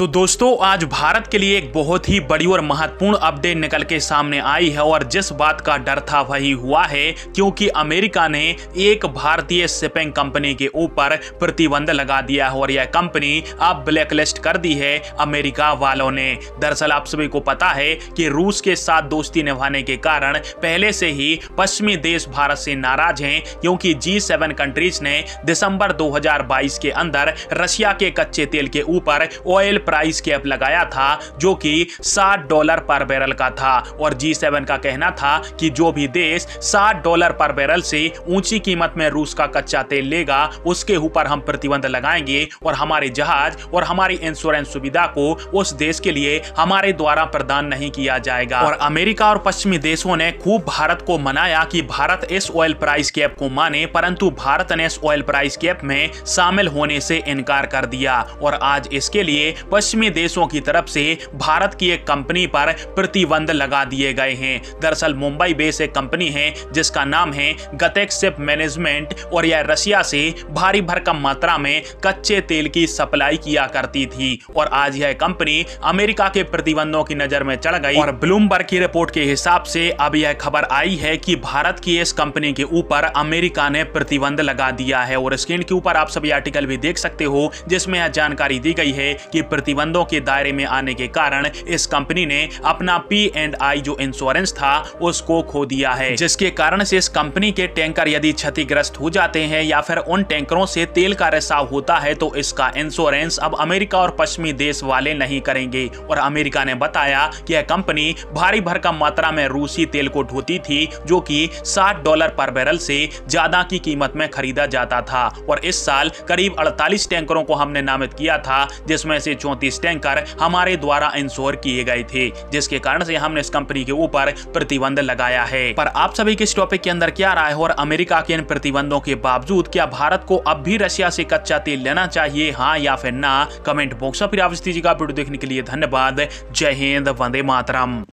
तो दोस्तों, आज भारत के लिए एक बहुत ही बड़ी और महत्वपूर्ण अपडेट निकल के सामने आई है और जिस बात का डर था वही हुआ है, क्योंकि अमेरिका ने एक भारतीय शिपिंग कंपनी के ऊपर प्रतिबंध लगा दिया है और यह कंपनी अब ब्लैकलिस्ट कर दी है अमेरिका वालों ने। दरअसल आप सभी को पता है कि रूस के साथ दोस्ती निभाने के कारण पहले से ही पश्चिमी देश भारत से नाराज़ हैं, क्योंकि जी सेवन कंट्रीज़ ने दिसंबर 2022 के अंदर रशिया के कच्चे तेल के ऊपर ऑयल प्राइस कैप लगाया था, जो कि 60 डॉलर पर बैरल का था। और जी सेवन का कहना था कि जो भी देश 60 डॉलर पर बैरल से ऊँची कीमत में रूस का कच्चा तेल लेगा, उसके ऊपर हम प्रतिबंध लगाएँगे और हमारे जहाज़ और हमारी इंश्योरेंस सुविधा को उस देश के लिए हमारे द्वारा प्रदान नहीं किया जाएगा। और अमेरिका और पश्चिमी देशों ने खूब भारत को मनाया कि भारत इस ऑयल प्राइस कैप को माने, परंतु भारत ने इस ऑयल प्राइस कैप में शामिल होने से इनकार कर दिया। और आज इसके लिए पश्चिमी देशों की तरफ़ से भारत की एक कंपनी पर प्रतिबंध लगा दिए गए हैं। दरअसल मुंबई बेस एक कंपनी है, जिसका नाम है गतेक शिप मैनेजमेंट और यह रशिया से भारी भरकम मात्रा में कच्चे तेल की सप्लाई किया करती थी। और आज यह कंपनी अमेरिका के प्रतिबंधों की नज़र में चढ़ गई। और ब्लूमबर्ग की रिपोर्ट के हिसाब से अब यह खबर आई है कि भारत की इस कंपनी के ऊपर अमेरिका ने प्रतिबंध लगा दिया है। और स्क्रीन के ऊपर आप सभी आर्टिकल भी देख सकते हो, जिसमें यह जानकारी दी गई है कि प्रतिबंधों के दायरे में आने के कारण इस कंपनी ने अपना पी एंड आई जो इंश्योरेंस था, उसको खो दिया है। जिसके कारण से इस कंपनी के टैंकर यदि क्षतिग्रस्त हो जाते हैं या फिर उन टैंकरों से तेल का रिसाव होता है तो इसका इंश्योरेंस अब अमेरिका और पश्चिमी देश वाले नहीं करेंगे। और अमेरिका ने बताया कि यह कंपनी भारी भरकम मात्रा में रूसी तेल को ढोती थी, जो कि 60 डॉलर पर बैरल से ज़्यादा की कीमत में खरीदा जाता था। और इस साल करीब 48 टैंकरों को हमने नामित किया था, जिसमें से चौंतीस टैंकर हमारे द्वारा इंश्योर किए गए थे, जिसके कारण से हमने इस कंपनी के ऊपर प्रतिबंध लगाया है। पर आप सभी के इस टॉपिक के अंदर क्या राय हो और अमेरिका के इन प्रतिबंधों के बावजूद क्या भारत को अब भी रशिया से कच्चा तेल लेना चाहिए हाँ या फिर ना? कमेंट बॉक्स में फिर आप वीडियो देखने के लिए धन्यवाद। जय हिंद, वंदे मातरम।